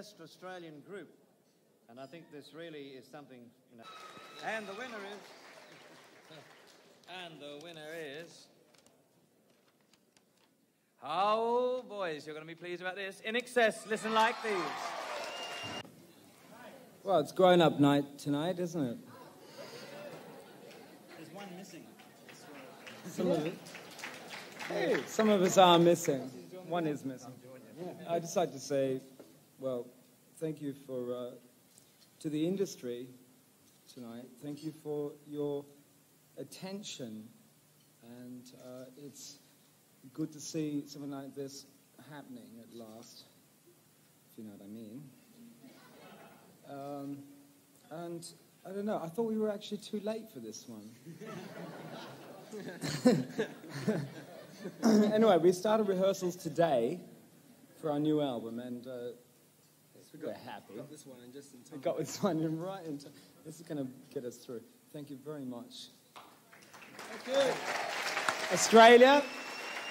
best Australian group. And I think this really is something, you know. And the winner is. and the winner is. Oh, boys, you're going to be pleased about this. In excess, Listen Like Thieves. Well, it's grown up night tonight, isn't it? There's one missing. Some of, hey, some of us are missing. One is missing. I'd just like to say, well, thank you for uh, to the industry tonight. Thank you for your attention, and uh, it's good to see something like this happening at last, if you know what I mean. Um, and I don't know, I thought we were actually too late for this one. anyway, we started rehearsals today for our new album, and uh, we're happy. Got this one in just in time. We got this one in right in time. This is going to get us through. Thank you very much. Thank you. Australia,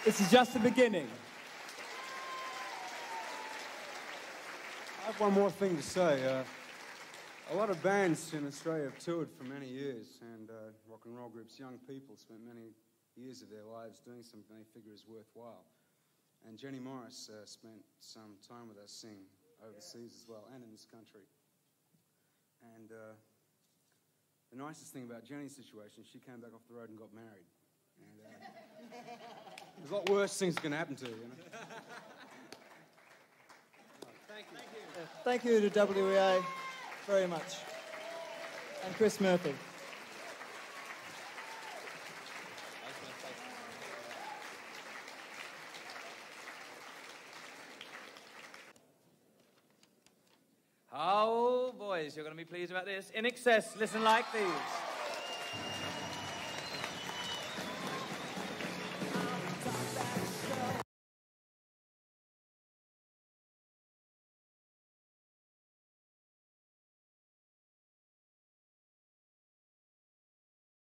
this is just the beginning. I have one more thing to say. Uh, a lot of bands in Australia have toured for many years, and uh, rock and roll groups, young people, spent many years of their lives doing something they figure is worthwhile. And Jenny Morris uh, spent some time with us singing overseas as well, and in this country. And uh, the nicest thing about Jenny's situation, she came back off the road and got married. And, uh, there's a lot worse things that can happen to you, you know? Thank you to WEA very much. And Chris Murphy. Oh, boys, you're going to be pleased about this. In excess, Listen Like Thieves.